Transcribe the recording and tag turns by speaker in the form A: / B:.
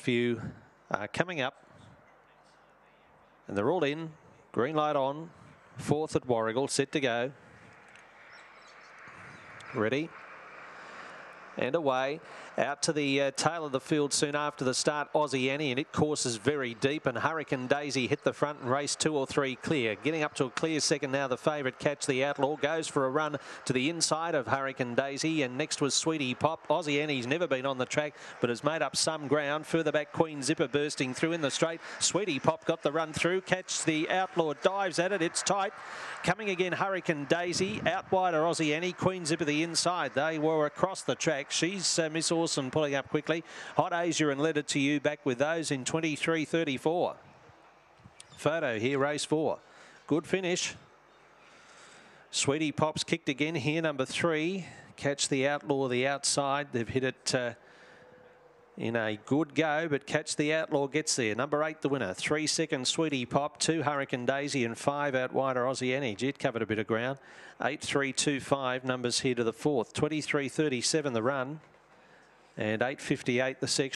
A: few are coming up. And they're all in. Green light on. Fourth at Warragul, set to go. Ready. And away. Out to the uh, tail of the field soon after the start, Aussie Annie, and it courses very deep. And Hurricane Daisy hit the front and race two or three clear. Getting up to a clear second now, the favourite Catch the Outlaw goes for a run to the inside of Hurricane Daisy. And next was Sweetie Pop. Aussie Annie's never been on the track, but has made up some ground. Further back, Queen Zipper bursting through in the straight. Sweetie Pop got the run through. Catch the Outlaw dives at it. It's tight. Coming again, Hurricane Daisy. Out wide are Aussie Annie. Queen Zipper the inside. They were across the track. She's uh, Miss Awesome pulling up quickly. Hot Asia and it to you back with those in 23.34. Photo here, race four. Good finish. Sweetie Pops kicked again here, number three. Catch the Outlaw the outside. They've hit it uh, in a good go, but Catch the Outlaw gets there. Number eight, the winner. Three second, Sweetie Pop. Two, Hurricane Daisy. And five out wider, Aussie Annie. It covered a bit of ground. Eight, three, two, five. Numbers here to the fourth. 23.37 the run. And 8.58 the section.